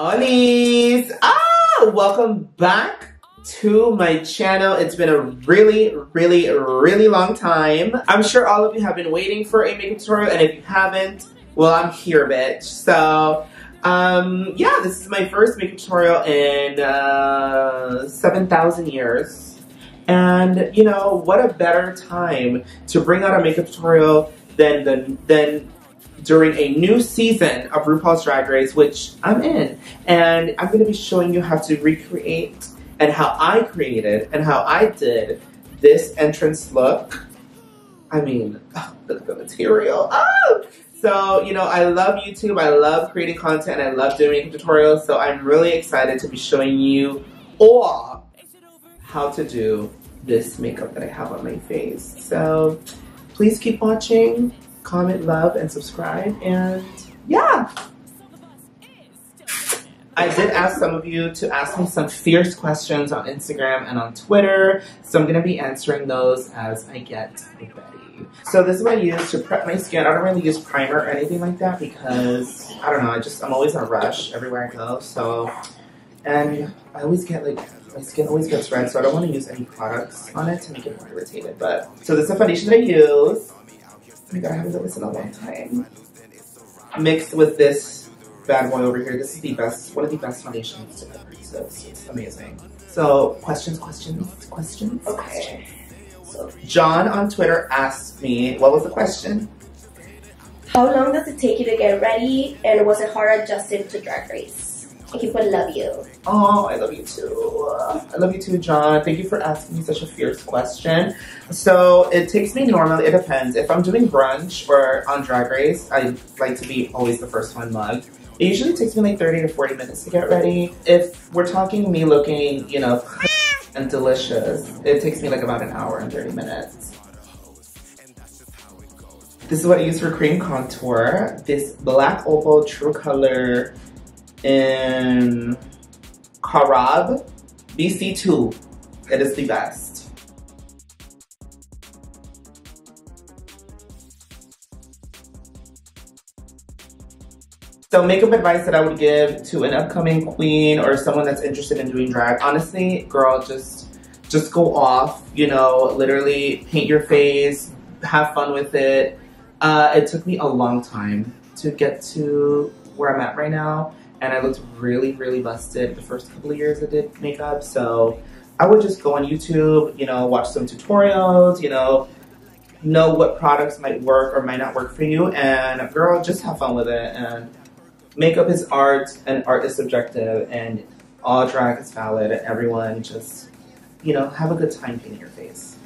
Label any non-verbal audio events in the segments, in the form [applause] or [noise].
Holis! Ah! Welcome back to my channel. It's been a really, really, really long time. I'm sure all of you have been waiting for a makeup tutorial, and if you haven't, well, I'm here, bitch. So, um, yeah, this is my first makeup tutorial in uh, 7,000 years. And, you know, what a better time to bring out a makeup tutorial than, than, than during a new season of RuPaul's Drag Race, which I'm in. And I'm going to be showing you how to recreate and how I created and how I did this entrance look. I mean, oh, look at the material. Oh! So, you know, I love YouTube, I love creating content, I love doing tutorials, so I'm really excited to be showing you all how to do this makeup that I have on my face. So, please keep watching comment, love, and subscribe. And yeah. I did ask some of you to ask me some fierce questions on Instagram and on Twitter, so I'm gonna be answering those as I get ready. So this is what I use to prep my skin. I don't really use primer or anything like that because I don't know. I just I'm always in a rush everywhere I go. So and I always get like my skin always gets red, so I don't want to use any products on it to make it more irritated. But so this is the foundation that I use. Oh my god, I haven't done this in a long time. Mixed with this bad boy over here. This is the best, one of the best foundations to ever. It's amazing. So, questions, questions, questions? Okay. So, John on Twitter asked me, what was the question? How long does it take you to get ready and was it hard adjusting to Drag Race? For love you. Oh, I love you too. I love you too, John. Thank you for asking me such a fierce question. So it takes me normally, it depends. If I'm doing brunch or on Drag Race, I like to be always the first one mugged. It usually takes me like 30 to 40 minutes to get ready. If we're talking me looking, you know, [laughs] and delicious, it takes me like about an hour and 30 minutes. This is what I use for cream contour. This Black Opal True Color in Carob BC2. It is the best. So makeup advice that I would give to an upcoming queen or someone that's interested in doing drag. Honestly, girl, just just go off, you know, literally paint your face, have fun with it. Uh, it took me a long time to get to where I'm at right now and I looked really, really busted the first couple of years I did makeup. So I would just go on YouTube, you know, watch some tutorials, you know, know what products might work or might not work for you, and girl, just have fun with it. And makeup is art, and art is subjective, and all drag is valid, and everyone just, you know, have a good time painting your face.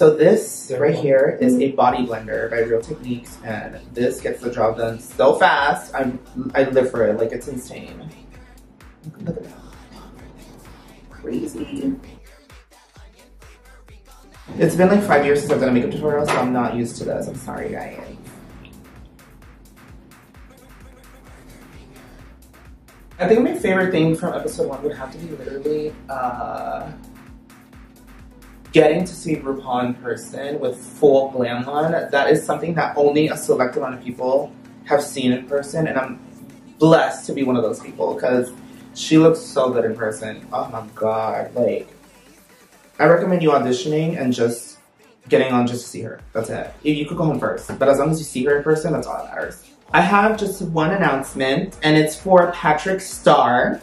So this right here is a body blender by Real Techniques, and this gets the job done so fast. I'm I live for it, like it's insane. Look at that, crazy. It's been like five years since I've done a makeup tutorial, so I'm not used to this. I'm sorry, guys. I think my favorite thing from episode one would have to be literally uh, getting to see RuPaul in person with full glam on, that is something that only a select amount of people have seen in person, and I'm blessed to be one of those people because she looks so good in person. Oh my god, like, I recommend you auditioning and just getting on just to see her. That's it. You could go home first, but as long as you see her in person, that's all that matters. I have just one announcement, and it's for Patrick Starr.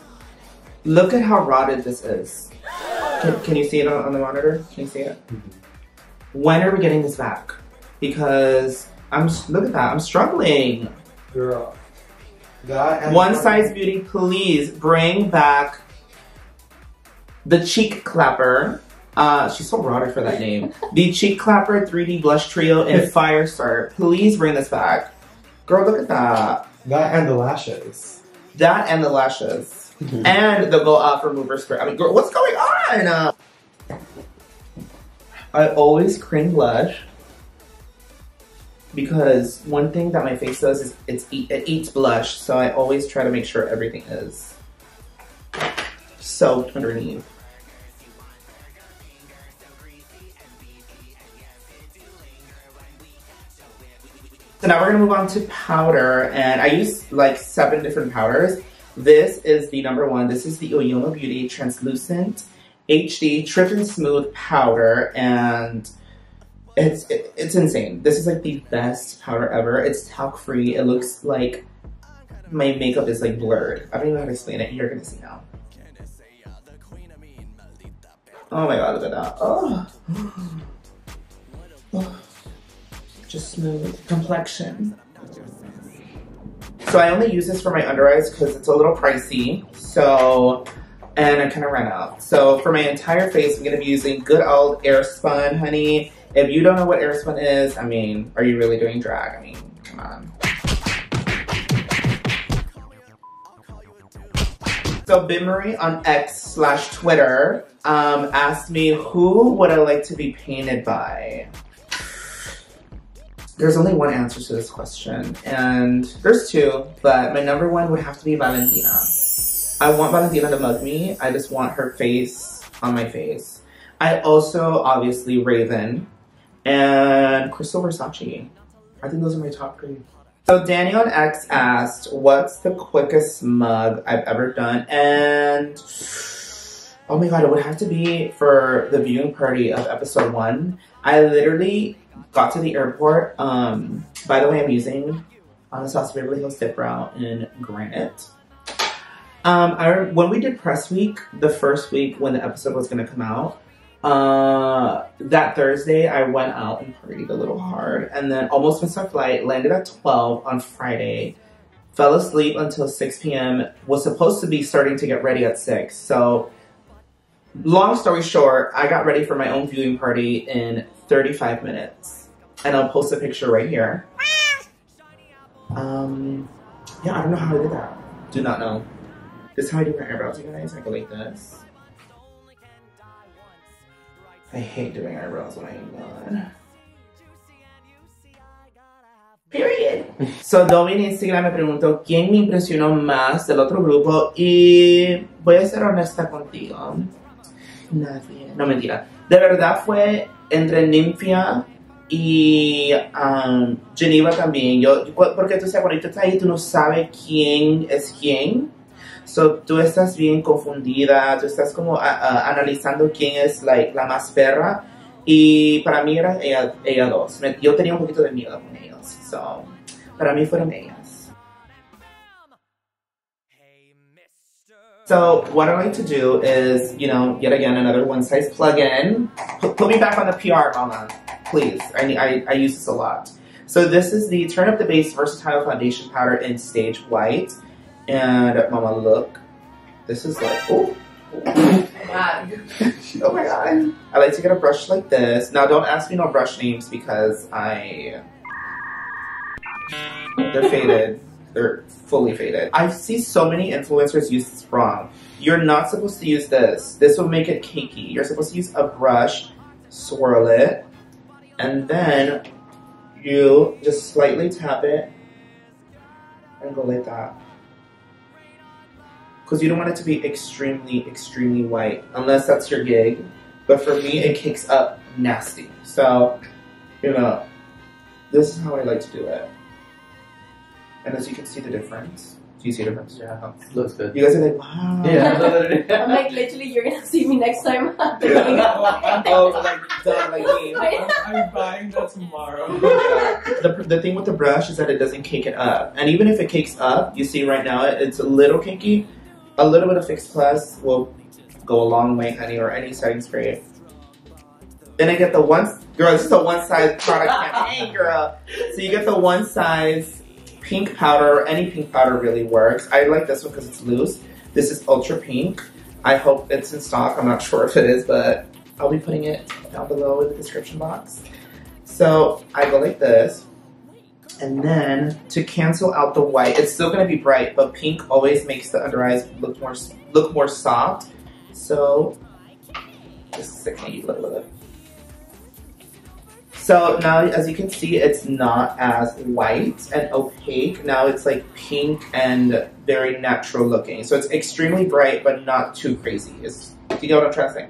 Look at how rotted this is. Can, can you see it on, on, the monitor? Can you see it? Mm -hmm. When are we getting this back? Because I'm look at that. I'm struggling. Girl. One size beauty, please bring back the cheek clapper. Uh, she's so rotted for that name. the cheek clapper 3D blush trio in [laughs] Fire Start. Please bring this back. Girl, look at that. That and the lashes. That and the lashes. And the Glow Off Remover Spray. I mean, girl, what's going on? Uh, I always cream blush because one thing that my face does is it's it eats blush, so I always try to make sure everything is soaked underneath. So now we're gonna move on to powder, and I use like seven different powders. This is the number one. This is the Oyoma Beauty Translucent HD Trip and Smooth Powder, and it's it, it's insane. This is like the best powder ever. It's talc free. It looks like my makeup is like blurred. I don't even know how to explain it. You're gonna see now. Oh my god, look at that. Oh. [sighs] Just smooth complexion. So I only use this for my under eyes because it's a little pricey. So, and I kind of ran out. So for my entire face, I'm going to be using good old Airspun, honey. If you don't know what Airspun is, I mean, are you really doing drag? I mean, come on. So Bimmery on X slash Twitter um, asked me who would I like to be painted by? There's only one answer to this question, and there's two, but my number one would have to be Valentina. I want Valentina to mug me. I just want her face on my face. I also, obviously, Raven and Crystal Versace. I think those are my top three. So Daniel X asked, what's the quickest mug I've ever done? And oh my god, it would have to be for the viewing party of episode one. I literally got to the airport. Um, by the way, I'm using Anastasia Beverly Hills Dip Brow in Granite. Um, I, when we did press week, the first week when the episode was going to come out, uh, that Thursday I went out and partied a little hard and then almost missed our flight, landed at 12 on Friday, fell asleep until 6 p.m., was supposed to be starting to get ready at 6. So, long story short, I got ready for my own viewing party in 35 minutes. And I'll post a picture right here. Um, yeah, I don't know how I did that. Do not know. This is how I do my eyebrows, you guys. I go like this. I hate doing eyebrows when I'm done. Period. [laughs] So Domi en Instagram me preguntó quién me impresionó más del otro grupo y voy a ser honesta contigo. No, mentira. De verdad fue entre Nymphia y um, Geneva también. Yo, porque tú sabes, ahorita estás ahí, tú no sabes quién es quién. So, tú estás bien confundida, tú estás como analizando quién es like, la más perra. Y para mí era ella, ella dos. Yo tenía un poquito de miedo con ellos. So, para mí fueron ellas. So what I like to do is, you know, yet again, another one size plug-in. Put, put, me back on the PR, mama. Please, I, I, I use this a lot. So this is the Turn Up the Base Versatile Foundation Powder in Stage White. And mama, look. This is like, oh. oh my god. I like to get a brush like this. Now don't ask me no brush names because I they're faded. They're fully faded. I see so many influencers use this wrong. You're not supposed to use this. This will make it cakey. You're supposed to use a brush, swirl it, and then you just slightly tap it and go like that. Because you don't want it to be extremely, extremely white, unless that's your gig. But for me, it kicks up nasty. So, you know, this is how I like to do it. And as you can see the difference. Do you see the difference? Yeah. Oh. Looks good. You guys are like, wow. Yeah. I'm like, [laughs] literally, you're gonna see me next time. [laughs] oh, like, duh, like me. I'm buying that tomorrow. [laughs] the, the thing with the brush is that it doesn't cake it up. And even if it cakes up, you see right now it's a little kinky. A little bit of Fix Plus will go a long way, honey, or any setting spray. Then I get the one, girl, this is a one size product campaign, girl. So you get the one size pink powder, any pink powder really works. I like this one because it's loose. This is ultra pink. I hope it's in stock. I'm not [laughs] sure if it is, but I'll be putting it down below in the description box. So I go like this. And then to cancel out the white, it's still gonna be bright, but pink always makes the under eyes look more look more soft. So stick my little bit. So now, as you can see, it's not as white and opaque. Now it's like pink and very natural looking. So it's extremely bright, but not too crazy. Is do you get what I'm trying to say?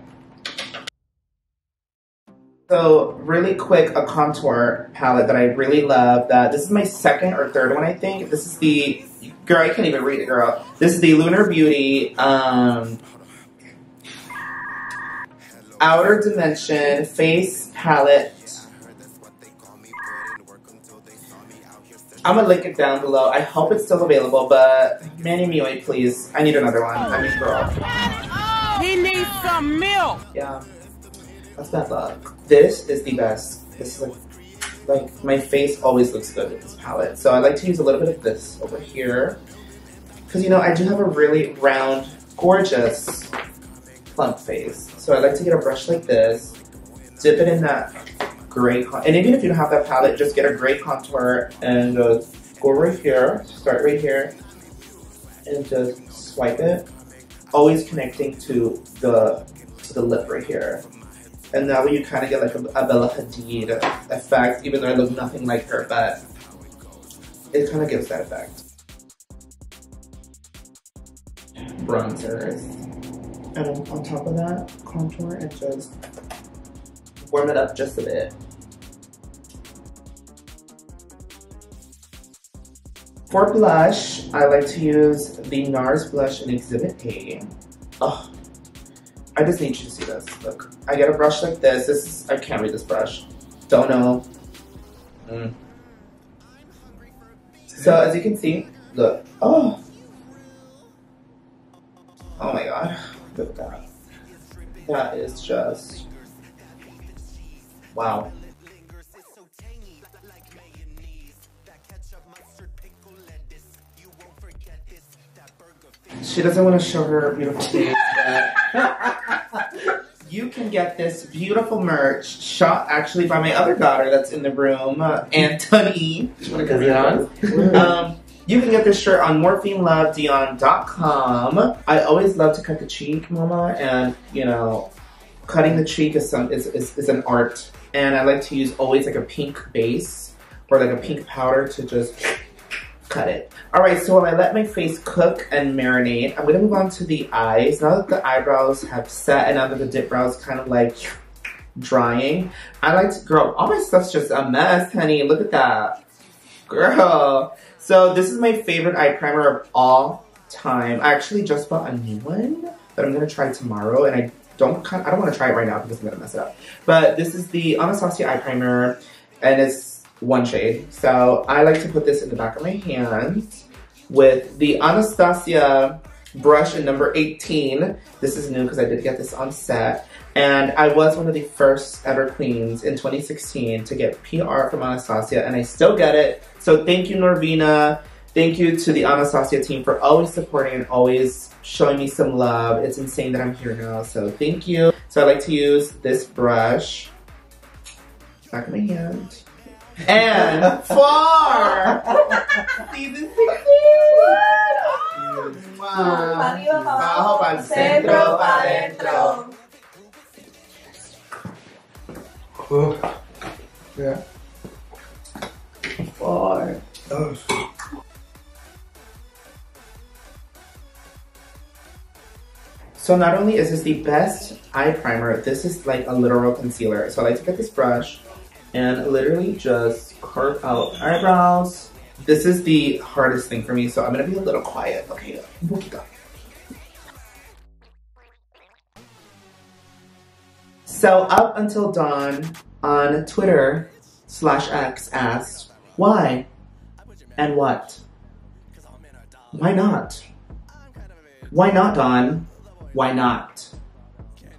So really quick, a contour palette that I really love. That this is my second or third one, I think. This is the Girl, I can't even read it, girl. This is the Lunar Beauty um, Outer Dimension Face Palette. I'm gonna link it down below. I hope it's still available, but Manny MUA, please. I need another one. I need girl. He needs some milk. Yeah. That's bad luck. This is the best. This is like, like my face always looks good with this palette. So I like to use a little bit of this over here. Cause you know, I do have a really round, gorgeous, plump face. So I like to get a brush like this, dip it in that gray, and even if you don't have that palette, just get a gray contour and just go right here, start right here, and just swipe it. Always connecting to the to the lip right here. And that way you kind of get like a, a Bella Hadid effect, even though I look nothing like her, but it kind of gives that effect. Bronzers. And on, on top of that, contour and just warm it up just a bit. For blush, I like to use the NARS blush in Exhibit A. Oh, I just need you to see this. Look, I get a brush like this. This is, I can't read this brush. Don't know. Mm. So as you can see, look. Oh. Oh my god. Look at that. That is just. Wow. She doesn't want to show her beautiful face, [laughs] you can get this beautiful merch shot actually by my other daughter that's in the room, uh, Anthony. [laughs] um, you can get this shirt on morphinelovedion.com. I always love to cut the cheek, mama, and you know, cutting the cheek is some is, is, is an art. And I like to use always like a pink base or like a pink powder to just cut it. All right, so while I let my face cook and marinate, I'm gonna move on to the eyes. Now that the eyebrows have set and now that the dip brows kind of like drying, I like to, girl, all my stuff's just a mess, honey. Look at that. Girl. So this is my favorite eye primer of all time. I actually just bought a new one that I'm gonna try tomorrow and I don't I don't want to try it right now because I'm gonna mess it up. But this is the Anastasia eye primer and it's one shade. So I like to put this in the back of my hand with the Anastasia brush in number 18. This is new because I did get this on set. And I was one of the first ever queens in 2016 to get PR from Anastasia and I still get it. So thank you Norvina. Thank you to the Anastasia team for always supporting and always showing me some love. It's insane that I'm here now, so thank you. So I like to use this brush, back of my hand, and far [laughs] season 16! Wow. Arriba, Abajo, pa'l centro, pa' dentro. Yeah. Far. Oh. So not only is this the best eye primer, this is like a literal concealer. So I like to get this brush and literally just carve out eyebrows. This is the hardest thing for me, so I'm gonna be a little quiet. Okay. So up until dawn on Twitter slash X asked, why and what? Why not? Why not, Dawn? Why not?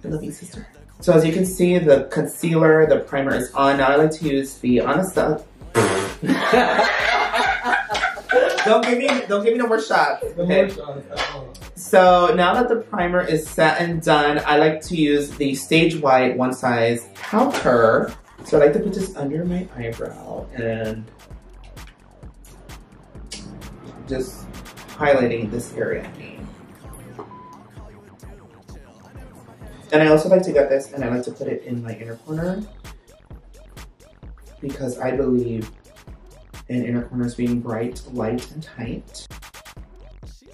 I love you, sister. So as you can see, the concealer, the primer is on. Now I like to use the Anastasia. [laughs] don't give me, don't give me no more shots. Okay. So now that the primer is set and done, I like to use the Stage White One Size Powder. So I like to put this under my eyebrow and just highlighting this area. And I also like to get this and I like to put it in my inner corner because I believe in inner corners being bright, light, and tight.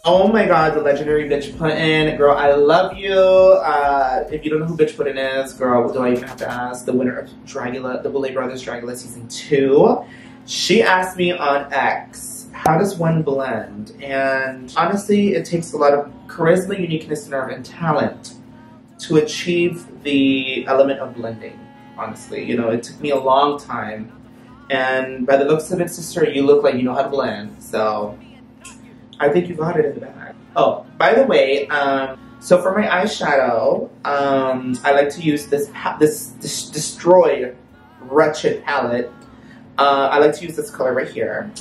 Oh my god, the legendary Bitch Puddin'. Girl, I love you. Uh, if you don't know who Bitch Puddin' is, girl, do I even have to ask? The winner of Dragula, the Boulet Brothers Dragula Season 2. She asked me on X, how does one blend? And honestly, it takes a lot of charisma, uniqueness, nerve, and talent to achieve the element of blending. Honestly, you know, it took me a long time. And by the looks of it, sister, you look like you know how to blend. So I think you got it in the bag. Oh, by the way, um, so for my eyeshadow, um, I like to use this this, destroyed wretched palette. Uh, I like to use this color right here.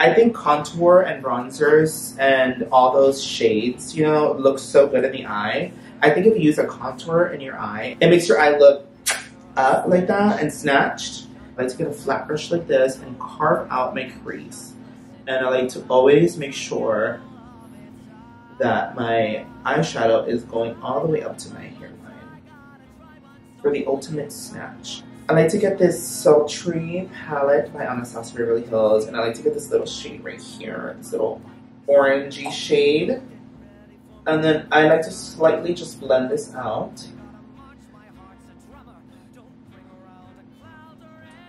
I think contour and bronzers and all those shades, you know, look so good in the eye. I think if you use a contour in your eye, it makes your eye look up like that and snatched. I like to get a flat brush like this and carve out my crease. And I like to always make sure that my eyeshadow is going all the way up to my hairline for the ultimate snatch. I like to get this sultry palette by Anastasia Beverly Hills, and I like to get this little shade right here, this little orangey shade. And then I like to slightly just blend this out.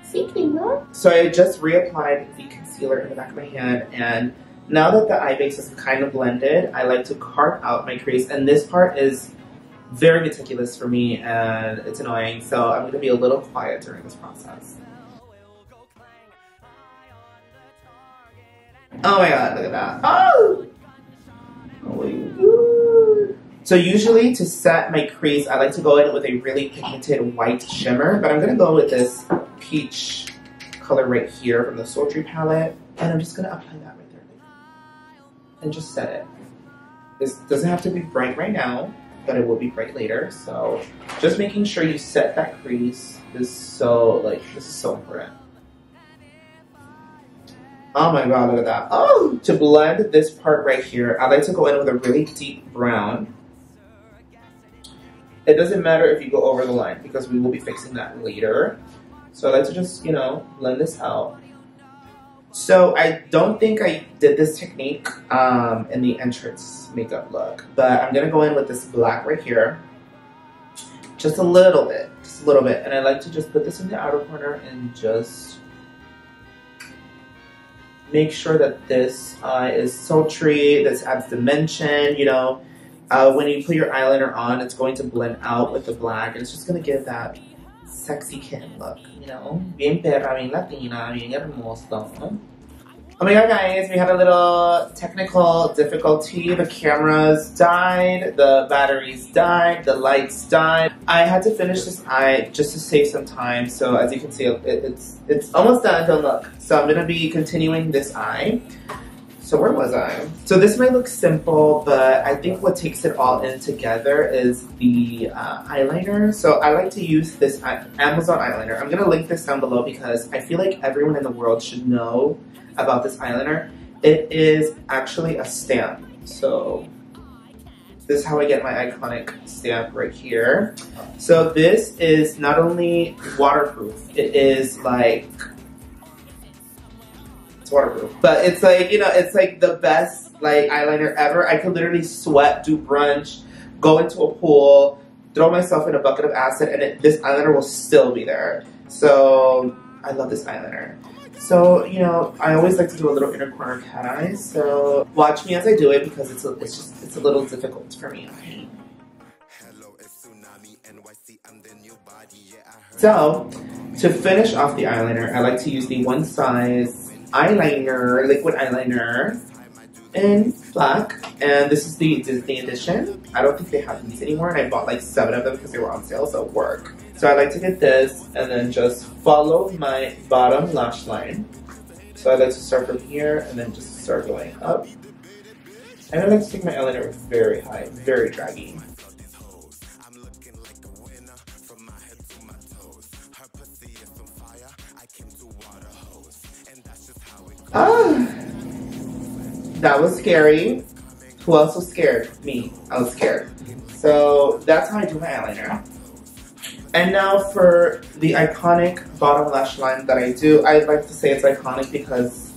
See Kingdom? So I just reapplied the concealer in the back of my hand, and now that the eye base is kind of blended, I like to carve out my crease, and this part is very meticulous for me, and it's annoying, so I'm going to be a little quiet during this process. Oh my god, look at that. Oh! oh so usually to set my crease, I like to go in with a really pigmented white shimmer, but I'm to go with this peach color right here from the Sultry palette, and I'm just to apply that right there. And just set it. This doesn't have to be bright right now, but it will be bright later, so just making sure you set that crease is so, like, this is so important. Oh my god, look at that. Oh! To blend this part right here, I like to go in with a really deep brown. It doesn't matter if you go over the line because we will be fixing that later. So I like to just, you know, blend this out. So I don't think I did this technique um, in the entrance makeup look, but I'm gonna go in with this black right here. Just a little bit, just a little bit. And I like to just put this in the outer corner and just make sure that this uh, is sultry, this adds dimension, you know. Uh, when you put your eyeliner on, it's going to blend out with the black, and it's just going to give that sexy kitten look, you know. Bien perra, bien latina, bien hermoso. Oh my god, guys, we had a little technical difficulty. The cameras died, the batteries died, the lights died. I had to finish this eye just to save some time, so as you can see, it, it's it's almost done, don't look. So I'm gonna be continuing this eye. So where was I? So this might look simple, but I think what takes it all in together is the uh, eyeliner. So I like to use this Amazon eyeliner. I'm gonna link this down below because I feel like everyone in the world should know about this eyeliner. It is actually a stamp. So this is how I get my iconic stamp right here. So this is not only waterproof, it is like, waterproof. But it's like, you know, it's like the best like eyeliner ever. I could literally sweat, do brunch, go into a pool, throw myself in a bucket of acid, and it, this eyeliner will still be there. So I love this eyeliner. So, you know, I always like to do a little inner corner cat eyes, so watch me as I do it because it's, a, it's just, it's a little difficult for me, okay? So, to finish off the eyeliner, I like to use the One Size eyeliner, liquid eyeliner in black. And this is the Disney edition. I don't think they have these anymore, and I bought like seven of them because they were on sale, so work. So I like to get this and then just follow my bottom lash line. So I like to start from here and then just start going up. And I like to take my eyeliner very high, very draggy. Ah, that was scary. Who else was scared? Me. I was scared. So that's how I do my eyeliner. And now for the iconic bottom lash line that I do, I'd like to say it's iconic because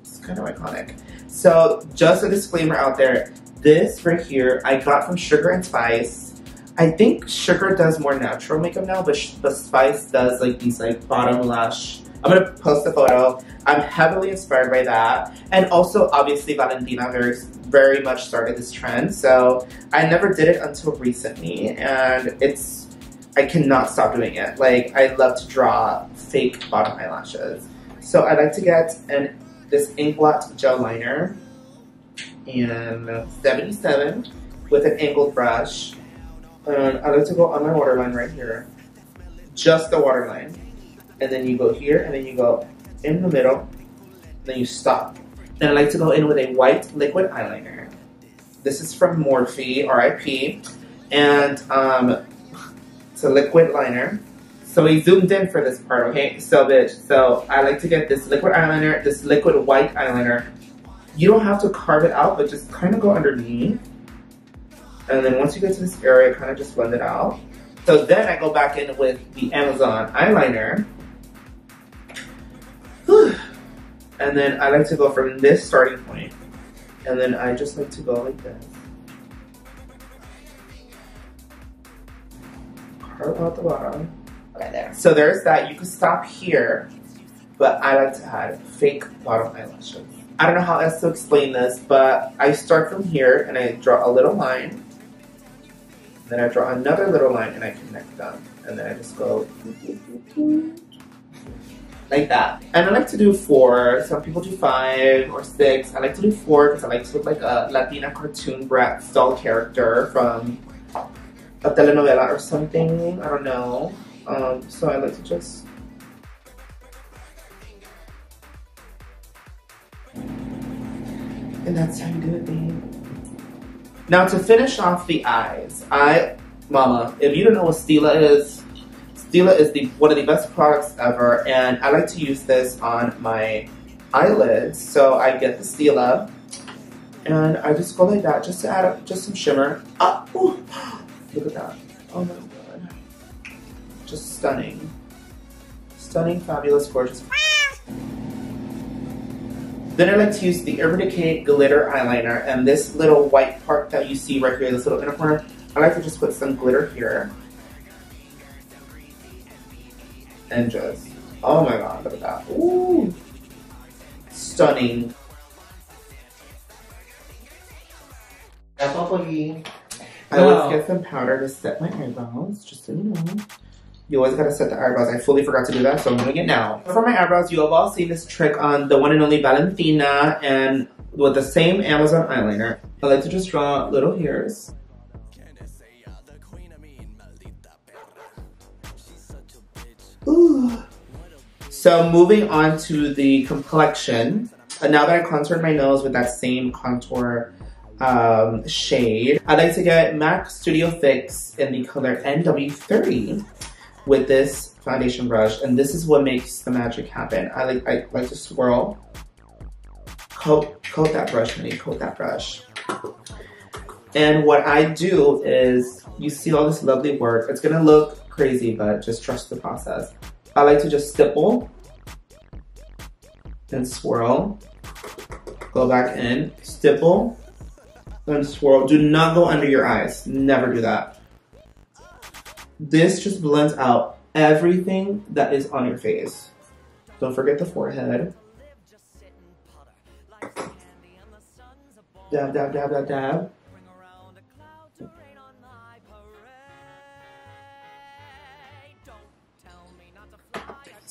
it's kind of iconic. So just a disclaimer out there, this right here I got from Sugar and Spice. I think Sugar does more natural makeup now, but, but Spice does like these like bottom lash. I'm gonna post a photo. I'm heavily inspired by that, and also obviously Valentina very very much started this trend. So I never did it until recently, and it's I cannot stop doing it. Like I love to draw fake bottom eyelashes. So I like to get an this Inglot gel liner in 77 with an angled brush. And I like to go on my waterline right here. Just the waterline. And then you go here and then you go in the middle. Then you stop. Then I like to go in with a white liquid eyeliner. This is from Morphe, RIP. And um, it's a liquid liner. So we zoomed in for this part, okay? So bitch, so I like to get this liquid eyeliner, this liquid white eyeliner. You don't have to carve it out, but just kind of go underneath. And then once you get to this area, kind of just blend it out. So then I go back in with the Amazon eyeliner. [sighs] And then I like to go from this starting. And then I just like to go like this. Carve out the bottom. Okay, there. So there's that. You can stop here, but I like to add fake bottom eyelashes. I don't know how else to explain this, but I start from here and I draw a little line. Then I draw another little line and I connect them. And then I just go like that. And I like to do four. Some people do five or six. I like to do four because I like to look like a Latina cartoon brat style character from a telenovela or something. I don't know. Um, so I like to just. And that's how you do it, babe. Now to finish off the eyes, I, mama, if you don't know what Stila is, Stila is the one of the best products ever, and I like to use this on my eyelids. So I get the Stila, and I just go like that, just to add up, just some shimmer. Ah, ooh, [gasps] look at that! Oh my god, just stunning, stunning, fabulous, gorgeous. Then I like to use the Urban Decay glitter eyeliner, and this little white part that you see right here, this little inner corner, I like to just put some glitter here. And just, oh my god, look at that. Ooh. Stunning. I always get some powder to set my eyebrows, just so you know. You always gotta set the eyebrows. I fully forgot to do that, so I'm doing it now. For my eyebrows, you have all seen this trick on the one and only Valentina, and with the same Amazon eyeliner, I like to just draw little hairs. So moving on to the complexion. And now that I contoured my nose with that same contour um, shade, I like to get MAC Studio Fix in the color NW30 with this foundation brush. And this is what makes the magic happen. I like I like to swirl, coat coat that brush, honey, coat that brush. And what I do is, you see all this lovely work. It's gonna look crazy, but just trust the process. I like to just stipple and swirl. Go back in, stipple, and swirl. Do not go under your eyes. Never do that. This just blends out everything that is on your face. Don't forget the forehead. Dab, dab, dab, dab, dab.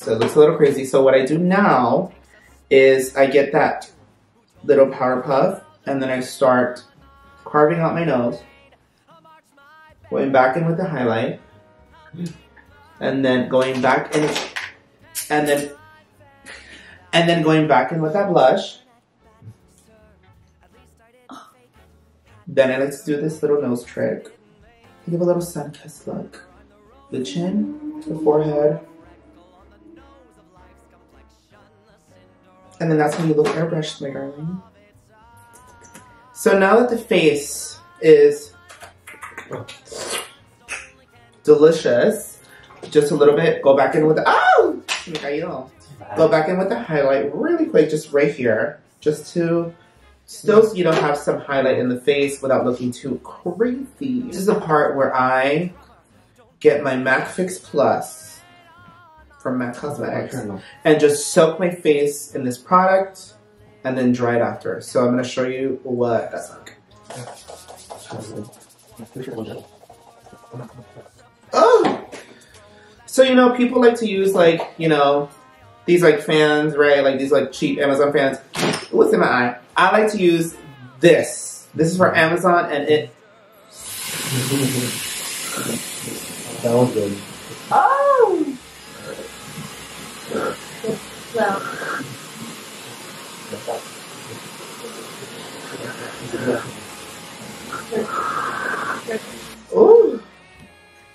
So it looks a little crazy. So what I do now is I get that little powder puff and then I start carving out my nose, going back in with the highlight, and then going back in, and then, and then going back in with that blush. Then I like to do this little nose trick. Give a little sun kiss look. The chin, the forehead, And then that's when you look airbrushed, my darling. So now that the face is delicious, just a little bit, go back in with the, oh! Go back in with the highlight really quick, just right here, just to still, you know, have some highlight in the face without looking too crazy. This is the part where I get my MAC Fix Plus from MAC Cosmetics and just soak my face in this product and then dry it after. So I'm gonna show you what that's like. Oh! So, you know, people like to use like, you know, these like fans, right? Like these like cheap Amazon fans. What's in my eye? I like to use this. This is for Amazon and it. That was good. Oh! Well, Ooh.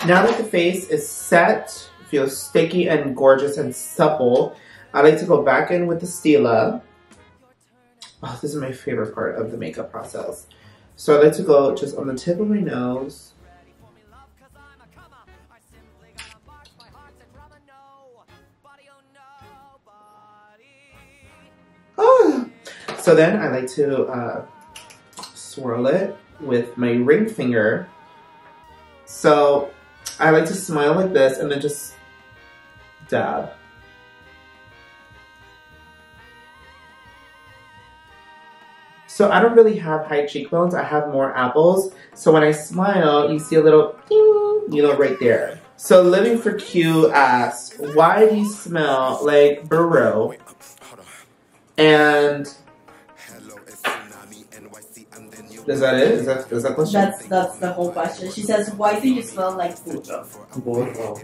Now that the face is set, feels sticky and gorgeous and supple, I like to go back in with the Stila. Oh, this is my favorite part of the makeup process. So I like to go just on the tip of my nose. So then I like to uh, swirl it with my ring finger. So I like to smile like this and then just dab. So I don't really have high cheekbones, I have more apples. So when I smile, you see a little ding, you know, right there. So Living for Q asks, why do you smell like burro? And is that it? Is that is that question? That's that's the whole question. She says, "Why do you smell like burro?" Oh.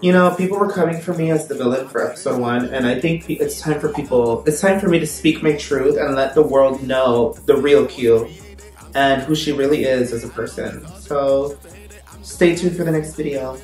You know, people were coming for me as the villain for episode one, and I think it's time for people. It's time for me to speak my truth and let the world know the real Q and who she really is as a person. So, stay tuned for the next video.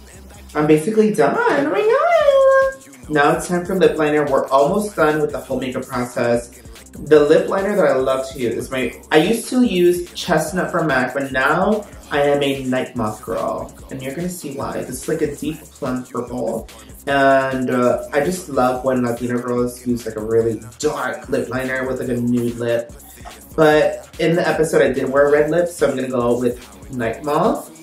I'm basically done. Oh my god! Now it's time for lip liner. We're almost done with the whole makeup process. The lip liner that I love to use is my. I used to use Chestnut from MAC, but now I am a Night Moth girl, and you're gonna see why. This is like a deep plum purple, and uh, I just love when Latina girls use like a really dark lip liner with like a nude lip. But in the episode, I did wear red lips, so I'm gonna go with Night Moth.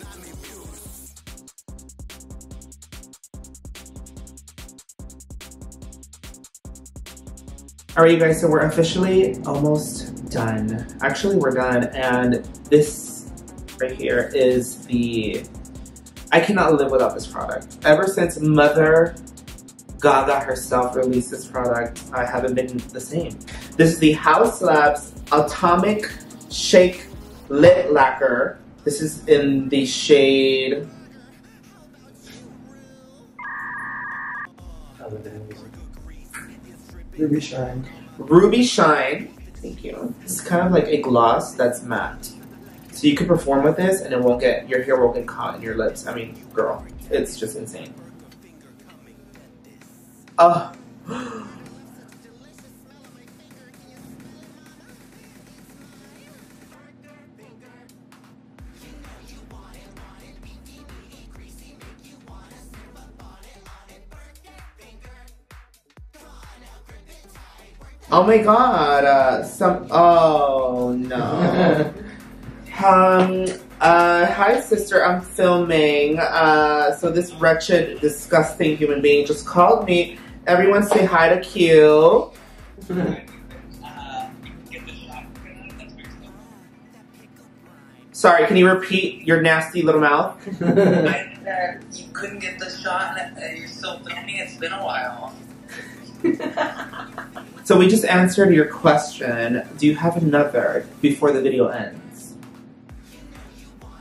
All right, you guys, so we're officially almost done. Actually, we're done, and this right here is the. I cannot live without this product. Ever since Mother Gaga herself released this product, I haven't been the same. This is the Haus Labs Atomic Shake Lip Lacquer. This is in the shade. Ruby Shine. Ruby Shine. Thank you. It's kind of like a gloss that's matte. So you can perform with this and it won't get, your hair won't get caught in your lips. I mean, girl, it's just insane. Oh. [gasps] [gasps] [gasps] Oh my god, uh, some, oh no. [laughs] Um, uh, hi sister, I'm filming. Uh, so this wretched, disgusting human being just called me. Everyone say hi to Q. Sorry, can you repeat your nasty little mouth? I said you couldn't get the shot and uh, you're still filming. It's been a while. [laughs] So we just answered your question. Do you have another before the video ends?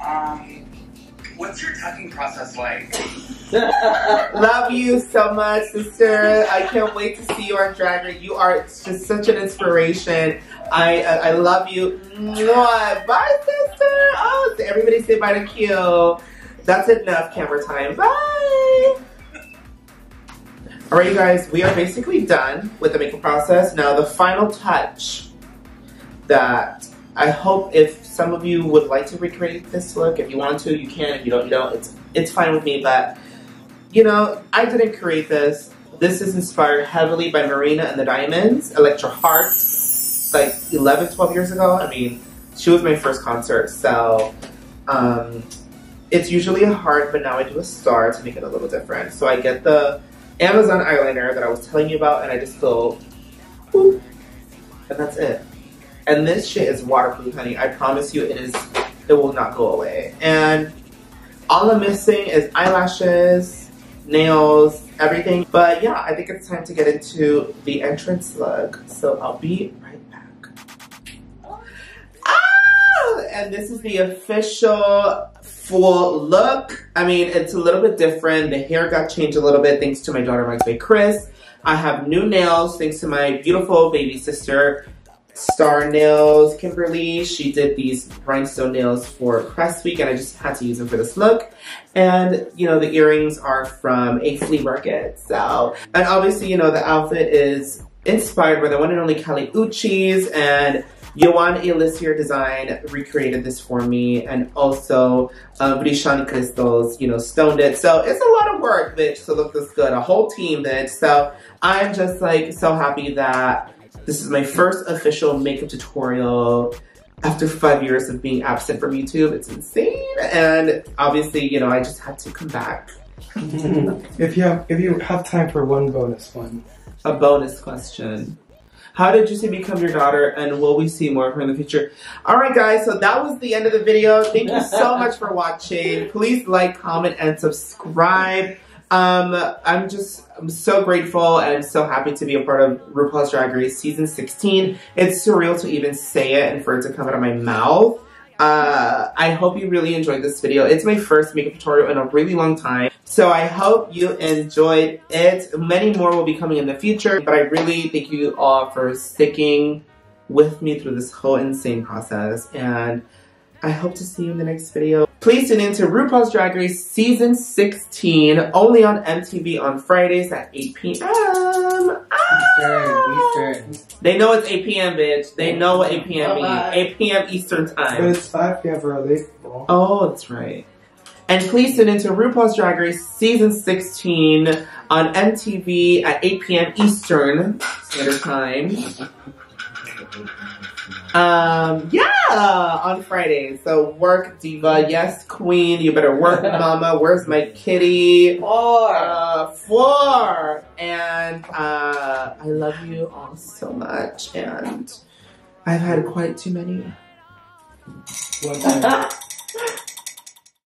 Um, what's your tucking process like? [laughs] Love you so much, sister. I can't wait to see you on Drag Race. You are just such an inspiration. I I, I love you. Mwah. Bye, sister. Oh, everybody say bye to Q. That's enough camera time. Bye. All right, you guys, we are basically done with the makeup process. Now, the final touch that I hope if some of you would like to recreate this look, if you want to, you can. If you don't, you don't. It's it's fine with me. But you know, I didn't create this. this is inspired heavily by Marina and the Diamonds, Electra Heart, like 11, 12 years ago. I mean, she was my first concert, so um, it's usually a heart, but now I do a star to make it a little different. So I get the Amazon eyeliner that I was telling you about, and I just go, and that's it. And this shit is waterproof, honey. I promise you, it is. It will not go away. And all I'm missing is eyelashes, nails, everything. But yeah, I think it's time to get into the entrance look. So I'll be right back. Ah! And this is the official full look. I mean, it's a little bit different. The hair got changed a little bit thanks to my daughter, Mugs by Kris. I have new nails thanks to my beautiful baby sister, Star Nails Kimberly. She did these rhinestone nails for Crest Week and I just had to use them for this look. And, you know, the earrings are from a flea market. So, and obviously, you know, the outfit is inspired by the one and only Kali Uchis and Yoan Elieser Design recreated this for me and also um, Brishani Crystals, you know, stoned it. So it's a lot of work, bitch, to look this good. A whole team, bitch. So I'm just like so happy that this is my first official makeup tutorial after five years of being absent from YouTube. It's insane. And obviously, you know, I just had to come back. [laughs] if you have if you have time for one bonus one. A bonus question. How did Juicy become your daughter and will we see more of her in the future? Alright guys, so that was the end of the video. Thank you so [laughs] much for watching. Please like, comment, and subscribe. Um, I'm just I'm so grateful and so happy to be a part of RuPaul's Drag Race season 16. It's surreal to even say it and for it to come out of my mouth. Uh, I hope you really enjoyed this video. It's my first makeup tutorial in a really long time. So I hope you enjoyed it. Many more will be coming in the future, but I really thank you all for sticking with me through this whole insane process. And I hope to see you in the next video. Please tune in to RuPaul's Drag Race Season 16, only on MTV on Fridays at 8 p.m. Eastern, Eastern. They know it's 8 p.m., bitch. They know what 8 p.m. Oh, means. 8 p.m. Eastern time. But it's 5 p.m. for a. Oh, that's right. And please tune into RuPaul's Drag Race Season 16 on MTV at 8 p.m. Eastern Standard Time. Um, yeah, on Fridays. So work, diva. Yes, queen. You better work, [laughs] mama. Where's my kitty? Four. Uh, four. And uh, I love you all so much. And I've had quite too many. [laughs]